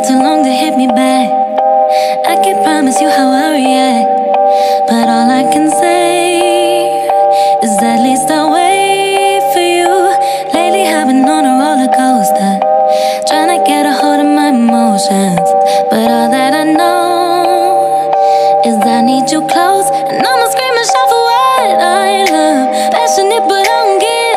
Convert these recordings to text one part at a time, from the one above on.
way too long to hit me back. I can't promise you how I react But all I can say Is at least I'll wait for you. Lately I've been on a roller coaster Trying to get a hold of my emotions But all that I know Is I need you close And I'ma scream and shout for what I love. Passionate but I don't give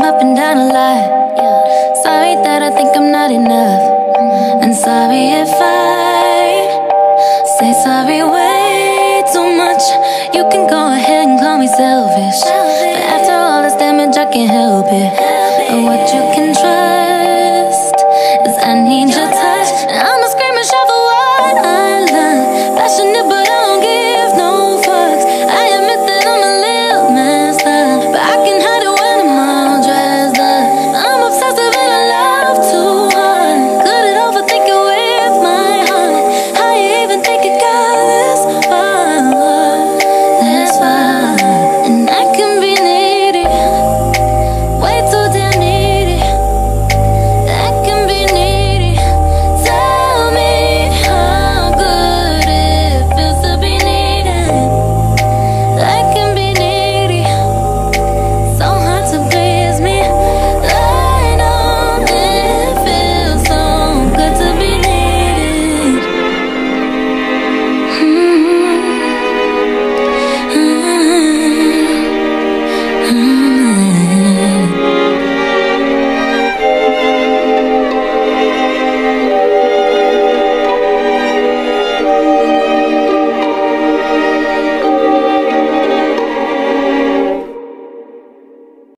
I'm up and down a lot. Sorry that I think I'm not enough. And sorry if I say sorry way too much. You can go ahead and call me selfish. But after all this damage, I can't help it. But what you can